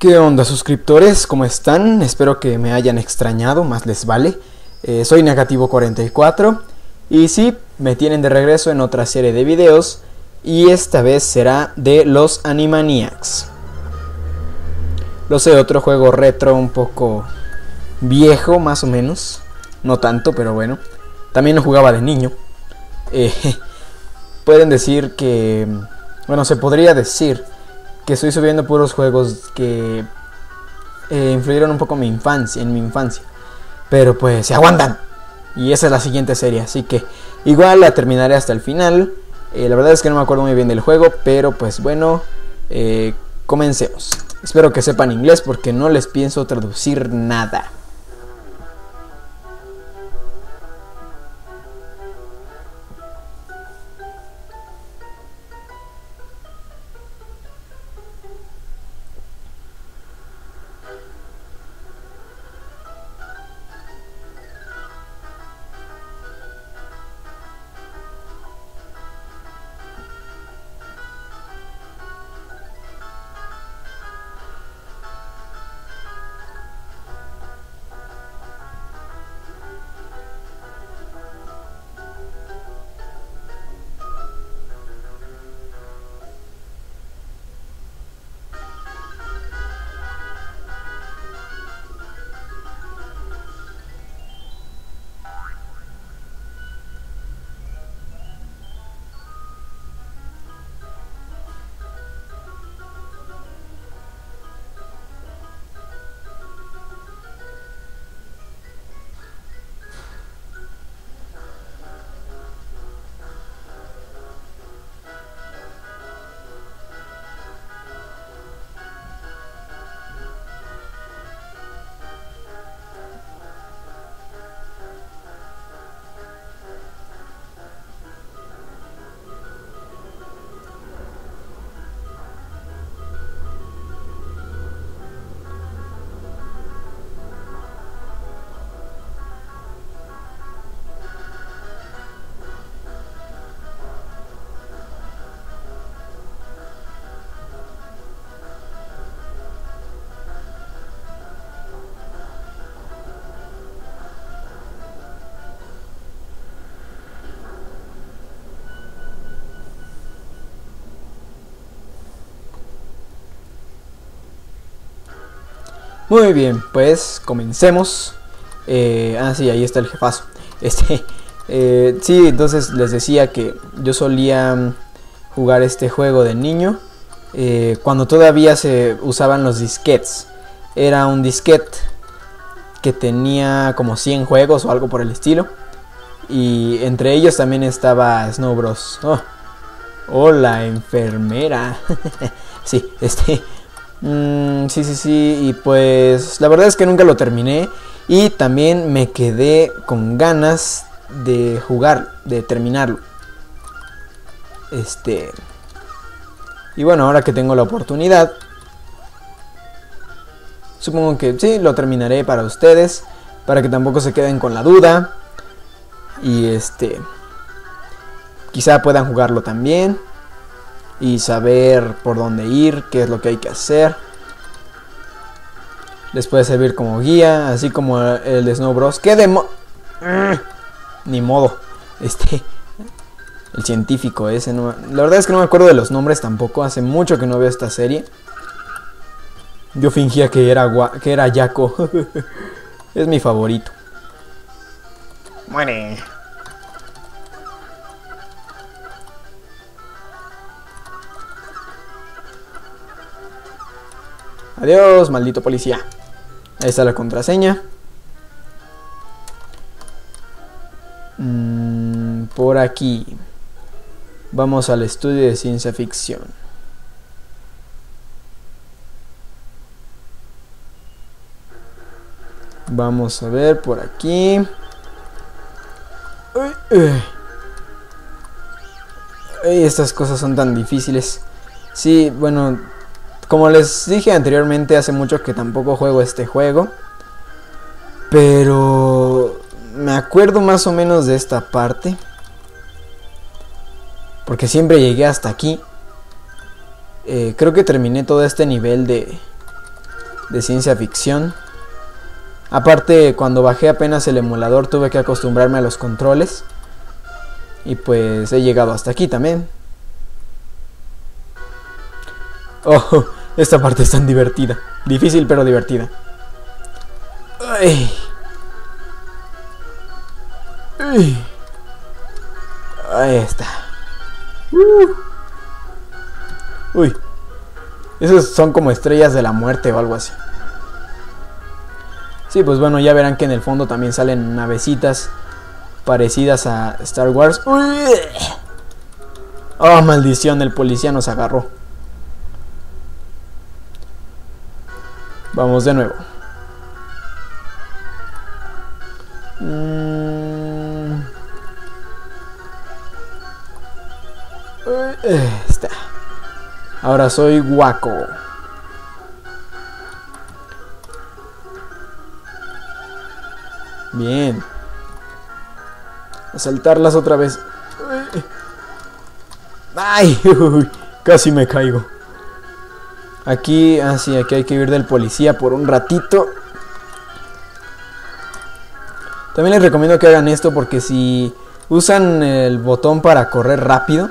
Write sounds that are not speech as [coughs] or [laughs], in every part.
¿Qué onda suscriptores? ¿Cómo están? Espero que me hayan extrañado, más les vale. Eh, soy Negativo44 y sí, me tienen de regreso en otra serie de videos y esta vez será de los Animaniacs. Lo sé, otro juego retro un poco viejo más o menos, no tanto, pero bueno. También lo jugaba de niño. Eh, [laughs] pueden decir que, bueno, se podría decir que estoy subiendo puros juegos que eh, influyeron un poco en mi infancia, en mi infancia. Pero pues se aguantan. Y esa es la siguiente serie, así que igual la terminaré hasta el final. Eh, la verdad es que no me acuerdo muy bien del juego, pero pues bueno, comencemos. Espero que sepan inglés porque no les pienso traducir nada. Muy bien, pues comencemos. Eh, ah, sí, ahí está el jefazo. [laughs] Este, eh, sí, entonces les decía que yo solía mm, jugar este juego de niño eh, cuando todavía se usaban los disquetes. Era un disquete que tenía como 100 juegos o algo por el estilo. Y entre ellos también estaba Snow Bros. Oh, hola, enfermera. [laughs] sí, este. Mm, sí, sí, sí. Y pues la verdad es que nunca lo terminé. Y también me quedé con ganas de jugar, de terminarlo. Este. Y bueno, ahora que tengo la oportunidad. Supongo que sí, lo terminaré para ustedes. Para que tampoco se queden con la duda. Y este. Quizá puedan jugarlo también y saber por dónde ir, qué es lo que hay que hacer. Les puede servir como guía, así como el de Snow Bros. ¿Qué de [clears throat] Ni modo. [laughs] Este. El científico ese. No... La verdad es que no me acuerdo de los nombres tampoco. Hace mucho que no veo esta serie. Yo fingía que era, que era Jaco. [laughs] es mi favorito. Muere. Adiós, maldito policía. Ahí está la contraseña. Mm, por aquí. Vamos al estudio de ciencia ficción. Vamos a ver por aquí. estas cosas son tan difíciles. Sí, bueno, como les dije anteriormente, hace mucho que tampoco juego este juego. acuerdo más o menos de esta parte. Porque siempre llegué hasta aquí. Eh, creo que terminé todo este nivel de, de ciencia ficción. Aparte, cuando bajé apenas el emulador tuve que acostumbrarme a los controles. Y pues he llegado hasta aquí también. Oh, esta parte es tan divertida. Difícil pero divertida. Ay. Ahí está. Uh. Uy. Esos son como estrellas de la muerte o algo así. Sí, pues bueno, ya verán que en el fondo también salen navecitas parecidas a Star Wars. Oh, maldición, el policía nos agarró. Vamos de nuevo. Mm. Está. Ahora soy guaco. Bien. A saltarlas otra vez. ¡Ay! [laughs] casi me caigo. Aquí, ah sí, aquí hay que ir del policía por un ratito. También les recomiendo que hagan esto porque si usan el botón para correr rápido,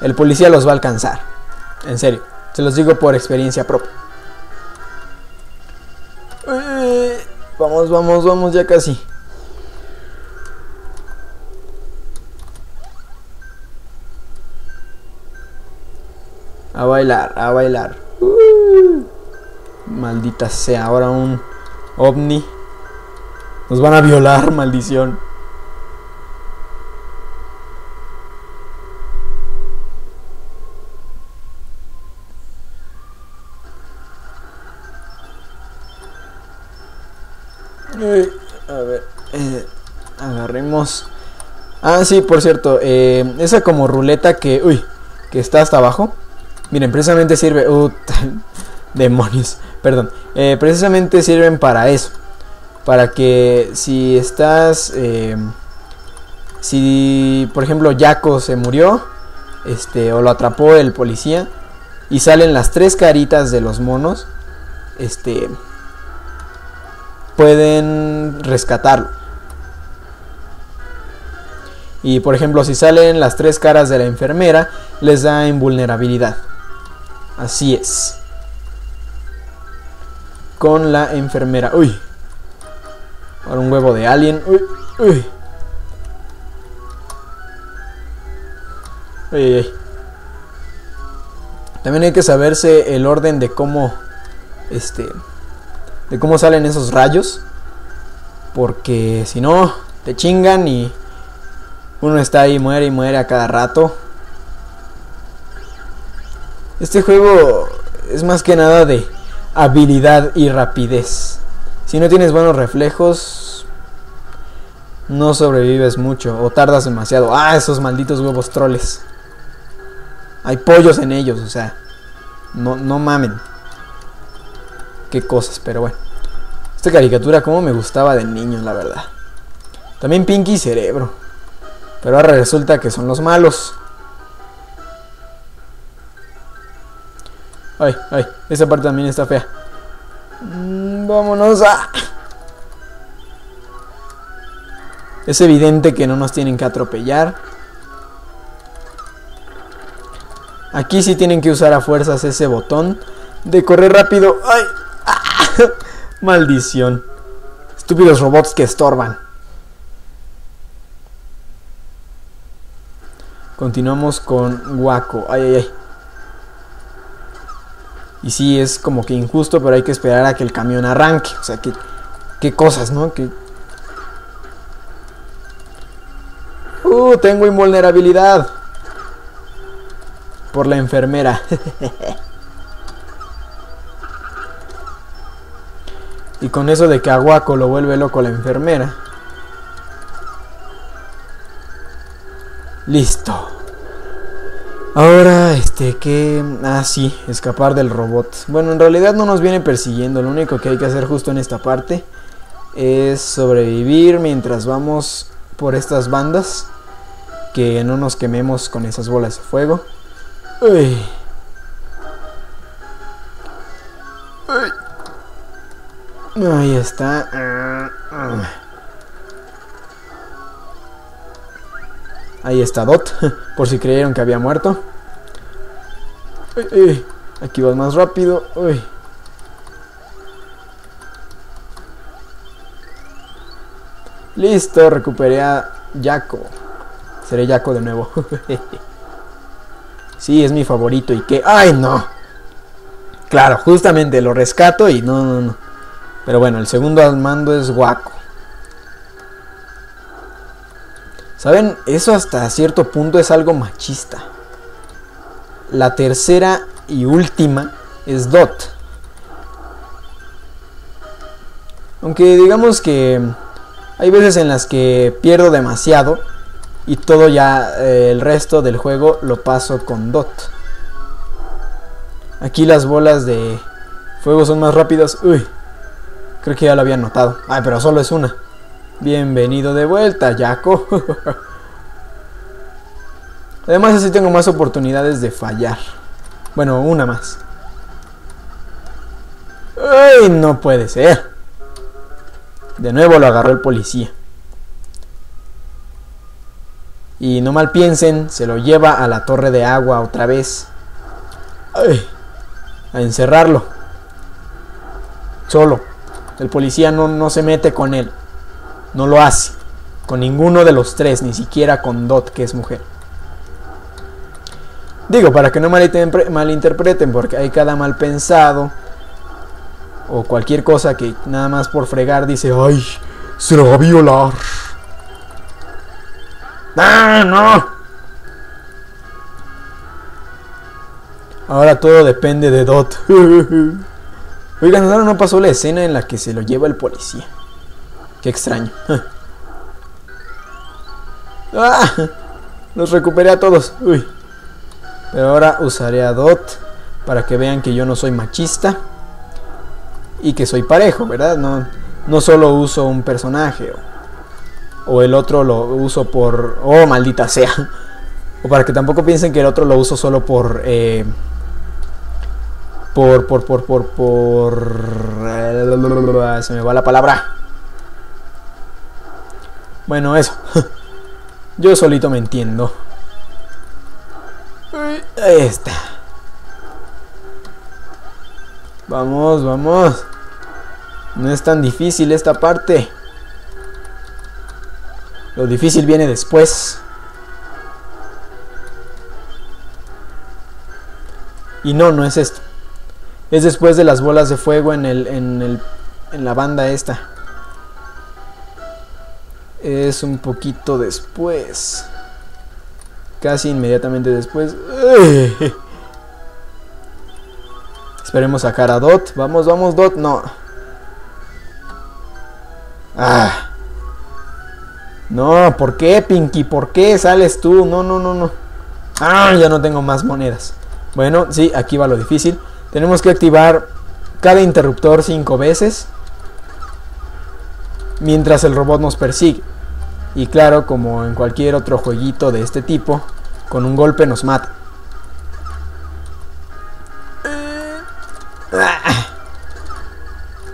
el policía los va a alcanzar. En serio, se los digo por experiencia propia. Vamos, vamos, vamos, ya casi. A bailar, a bailar. Uh. maldita sea, ahora un ovni. Nos van a violar, [laughs] maldición. a ver, eh, agarremos. Ah, sí, por cierto, eh, esa como ruleta que, uy, que está hasta abajo. Miren, precisamente sirve... Uh, [laughs] demonios, perdón. Eh, precisamente sirven para eso. Para que si estás... Eh, si, por ejemplo, Jaco se murió, este, o lo atrapó el policía, y salen las tres caritas de los monos, este, pueden rescatarlo. Y por ejemplo, si salen las tres caras de la enfermera, les da invulnerabilidad. Así es. Con la enfermera. Uy. Ahora un huevo de alien. Uy. Uy. Uy, uy. También hay que saberse el orden de cómo. Este. De cómo salen esos rayos. Porque si no, te chingan y uno está ahí, muere y muere a cada rato. Este juego es más que nada de habilidad y rapidez. Si no tienes buenos reflejos, no sobrevives mucho o tardas demasiado. Ah, esos malditos huevos troles. Hay pollos en ellos, o sea, no, no mamen. Qué cosas, pero bueno. Esta caricatura como me gustaba de niño, la verdad. También Pinky y Cerebro. Pero ahora resulta que son los malos. Ay, ay, esa parte también está fea. Mm, vámonos a... Es evidente que no nos tienen que atropellar. Aquí sí tienen que usar a fuerzas ese botón de correr rápido. ¡Ay! [laughs] Maldición. Estúpidos robots que estorban. Continuamos con Waco. Ay, ay, ay. Y sí, es como que injusto, pero hay que esperar a que el camión arranque. O sea, que, qué cosas, ¿no? Que... Uh, tengo invulnerabilidad. Por la enfermera. [laughs] y con eso de que Aguaco lo vuelve loco la enfermera. Listo. Ahora, este, que... Ah, sí, escapar del robot. Bueno, en realidad no nos viene persiguiendo. Lo único que hay que hacer justo en esta parte es sobrevivir mientras vamos por estas bandas. Que no nos quememos con esas bolas de fuego. Uy. Ahí está. Ahí está Dot, [laughs] por si creyeron que había muerto. Aquí vas más rápido. Listo, recuperé a Jaco. Seré Jaco de nuevo. [laughs] sí, es mi favorito. ¿Y qué? ¡Ay, no! Claro, justamente lo rescato y no, no, no. Pero bueno, el segundo al mando es Guaco. ¿Saben? Eso hasta cierto punto es algo machista. La tercera y última es Dot. Aunque digamos que hay veces en las que pierdo demasiado y todo ya eh, el resto del juego lo paso con Dot. Aquí las bolas de fuego son más rápidas. Uy, creo que ya lo habían notado. Ay, pero solo es una. Bienvenido de vuelta, Jaco. Además así tengo más oportunidades de fallar. Bueno, una más. ¡Ay, no puede ser! De nuevo lo agarró el policía. Y no mal piensen, se lo lleva a la torre de agua otra vez. ¡Ay! A encerrarlo. Solo. El policía no, no se mete con él. No lo hace. Con ninguno de los tres, ni siquiera con Dot, que es mujer. Digo, para que no malinterpreten, porque hay cada mal pensado. O cualquier cosa que nada más por fregar dice, ay, se lo va a violar. ¡Ah, no! Ahora todo depende de Dot. [laughs] Oigan, ahora no pasó la escena en la que se lo lleva el policía. Qué extraño. [laughs] ¡Ah! Los recuperé a todos. Uy. Pero ahora usaré a Dot para que vean que yo no soy machista y que soy parejo, ¿verdad? No, no solo uso un personaje o, el otro lo uso por... Oh, maldita sea. O para que tampoco piensen que el otro lo uso solo por... Eh, por, por, por, por, por... Se me va la palabra. Bueno, eso. [laughs] Yo solito me entiendo. Ahí está. Vamos, vamos. No es tan difícil esta parte. Lo difícil viene después. Y no, no es esto. Es después de las bolas de fuego en el, en el, en la banda esta es un poquito después. Casi inmediatamente después. [laughs] Esperemos sacar a Dot. Vamos, vamos, Dot. No. Ah. No, ¿por qué, Pinky? ¿Por qué sales tú? No, no, no, no. Ah, ya no tengo más monedas. Bueno, sí, aquí va lo difícil. Tenemos que activar cada interruptor cinco veces. Mientras el robot nos persigue. Y claro, como en cualquier otro jueguito de este tipo, con un golpe nos mata.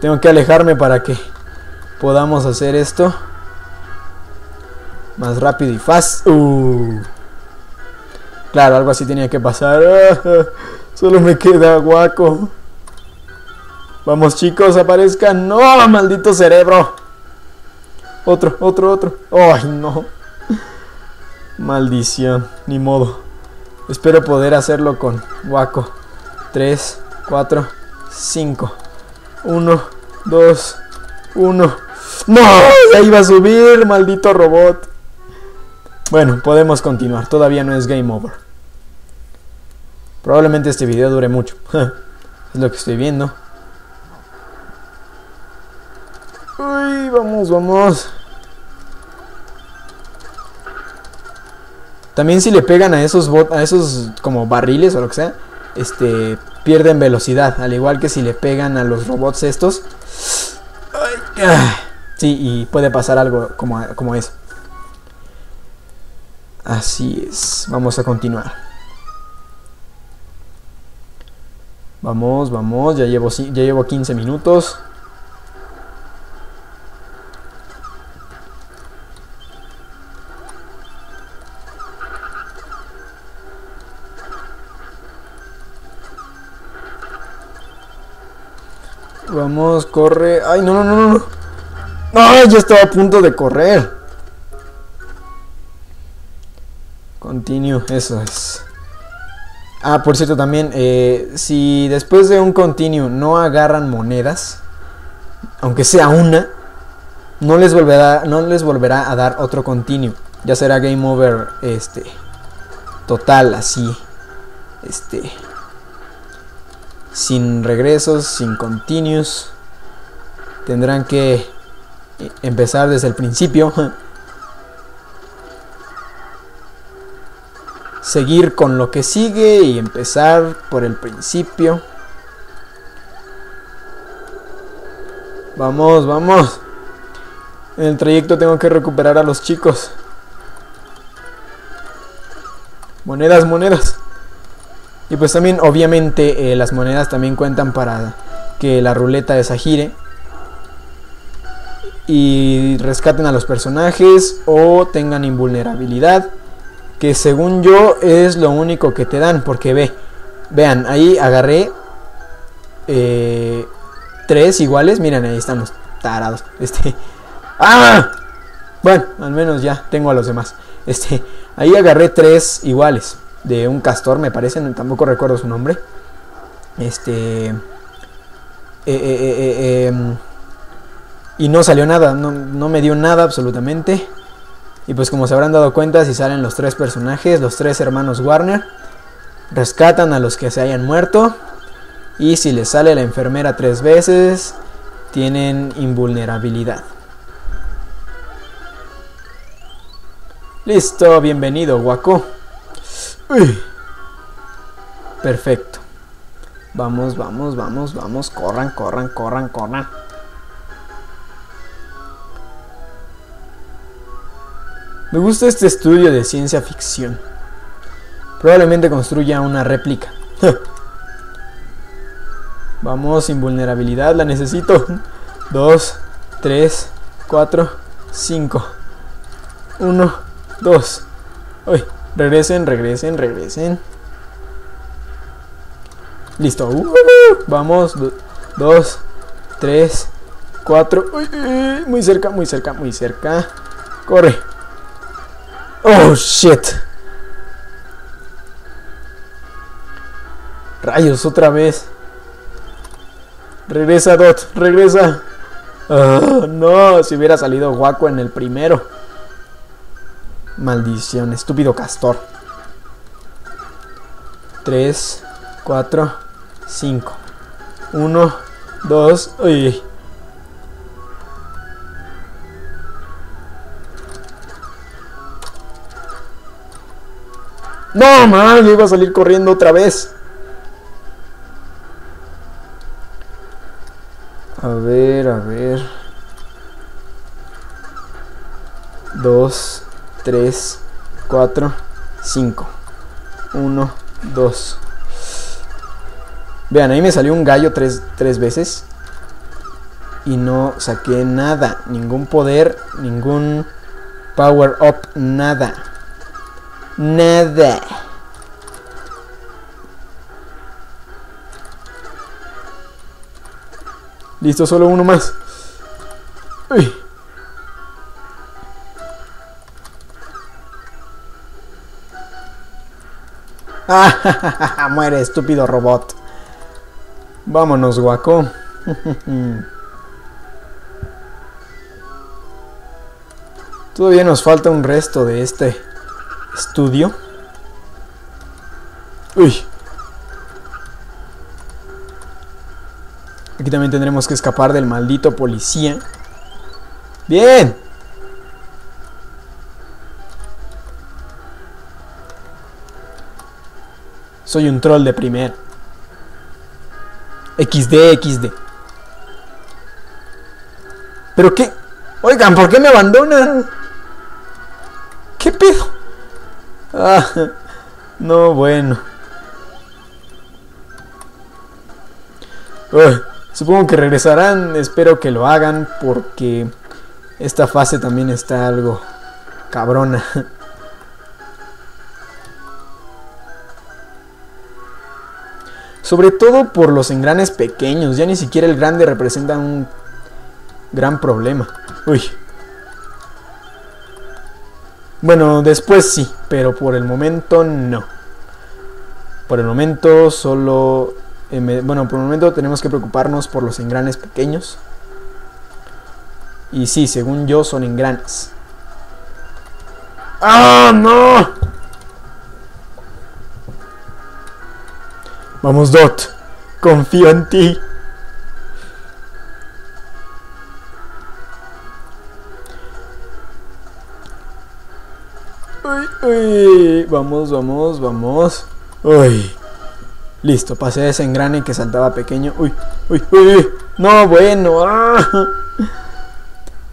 Tengo que alejarme para que podamos hacer esto más rápido y fácil. Uh. Claro, algo así tenía que pasar. [laughs] Solo me queda guaco. Vamos chicos, aparezcan. No, maldito cerebro. Otro, otro, otro. ¡Ay, no! Maldición, ni modo. Espero poder hacerlo con Waco. 3, 4, 5. 1, 2, 1. ¡No! Se iba a subir, maldito robot. Bueno, podemos continuar. Todavía no es game over. Probablemente este video dure mucho. [laughs] es lo que estoy viendo. Uy, vamos, vamos. También si le pegan a esos bot a esos como barriles o lo que sea, este pierden velocidad, al igual que si le pegan a los robots estos. sí, y puede pasar algo como, como eso. Así es, vamos a continuar. Vamos, vamos, ya llevo, ya llevo 15 minutos. Vamos, corre. Ay, no, no, no, no. Ay, ya estaba a punto de correr. Continue, eso es. Ah, por cierto, también, eh, si después de un continue no agarran monedas, aunque sea una, no les volverá, no les volverá a dar otro continue. Ya será game over, este, total, así, este, sin regresos, sin continues. Tendrán que empezar desde el principio. [laughs] seguir con lo que sigue y empezar por el principio. Vamos, vamos. En el trayecto tengo que recuperar a los chicos. Monedas, monedas. Y pues también, obviamente, eh, las monedas también cuentan para que la ruleta desagire. Y rescaten a los personajes o tengan invulnerabilidad que según yo es lo único que te dan, porque ve, vean, ahí agarré eh, tres iguales, miren, ahí están los tarados, [laughs] este, ¡ah! Bueno, al menos ya tengo a los demás, este, ahí agarré tres iguales, de un castor me parece, tampoco recuerdo su nombre, este, eh, eh, em, y no salió nada, no, no me dio nada absolutamente, y pues como se habrán dado cuenta, si salen los tres personajes, los tres hermanos Warner, rescatan a los que se hayan muerto. Y si les sale la enfermera tres veces, tienen invulnerabilidad. Listo, bienvenido, Guaco. [coughs] Perfecto. Vamos, vamos, vamos, vamos. Corran, corran, corran, corran. Me gusta este estudio de ciencia ficción. Probablemente construya una réplica. [laughs] Vamos, invulnerabilidad, la necesito. 2, 3, 4, 5. 1, 2. Uy, regresen, regresen, regresen. Listo. Uh, vamos, 2, 3, 4. Muy cerca, muy cerca, muy cerca. Corre. Oh, shit. Rayos, otra vez. Regresa, Dot, regresa. Oh, no, si hubiera salido guaco en el primero. Maldición, estúpido castor. 3, 4, 5. 1, 2, uy. No, man, iba a salir corriendo otra vez. A ver, a ver. Dos, tres, cuatro, cinco. Uno, dos. Vean, ahí me salió un gallo tres, tres veces. Y no saqué nada. Ningún poder, ningún power up, nada. Nada. Listo, solo uno más. Uy. [laughs] muere, estúpido robot. Vámonos, guaco. [laughs] Todavía nos falta un resto de este estudio. Uy. Aquí también tendremos que escapar del maldito policía. Bien. Soy un troll de primer. XD, XD. ¿Pero qué? Oigan, ¿por qué me abandonan? ¿Qué pedo? Ah, no, bueno. supongo que regresarán, espero que lo hagan porque esta fase también está algo cabrona. Sobre todo por los engranes pequeños, ya ni siquiera el grande representa un gran problema. Uy. Bueno, después sí, pero por el momento no. Por el momento solo... Eh, bueno, por el momento tenemos que preocuparnos por los engranes pequeños. Y sí, según yo son engranes. ¡Ah, no! Vamos, Dot. Confío en ti. Vamos, vamos, vamos. Uy. Listo, pasé ese engrane que saltaba pequeño. Uy, uy, uy. No, bueno. [laughs]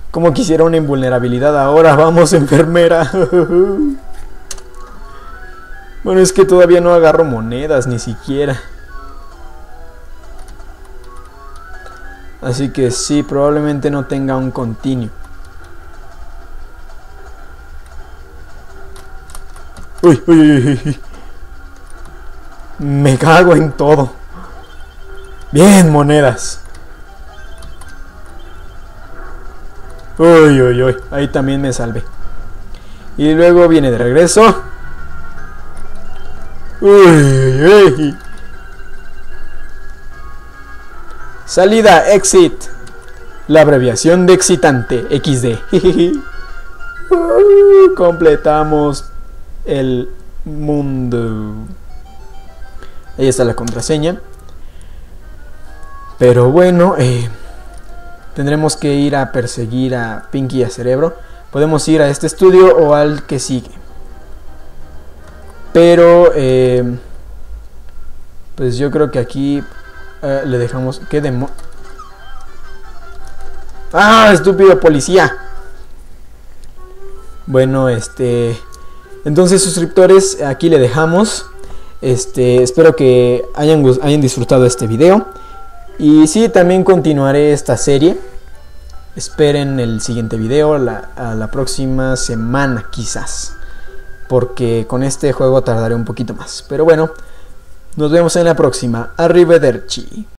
Como quisiera una invulnerabilidad ahora. Vamos, enfermera. [laughs] Bueno, es que todavía no agarro monedas, ni siquiera. Así que sí, probablemente no tenga un continuo. Uy, uy, uy, uy. Me cago en todo. Bien, monedas. Uy, uy, uy. Ahí también me salvé. Y luego viene de regreso. Salida, exit. La abreviación de excitante, XD. [laughs] completamos el mundo. Ahí está la contraseña. Pero bueno, eh, tendremos que ir a perseguir a Pinky y a Cerebro. Podemos ir a este estudio o al que sigue. Pero, eh, pues yo creo que aquí eh, le dejamos... ¿Qué demo? ¡Ah, estúpido policía! Bueno, este... Entonces, suscriptores, aquí le dejamos. Este, espero que hayan, hayan disfrutado este video. Y sí, también continuaré esta serie. Esperen el siguiente video a la próxima semana, quizás. Porque con este juego tardaré un poquito más. Pero bueno, nos vemos en la próxima. Arrivederci.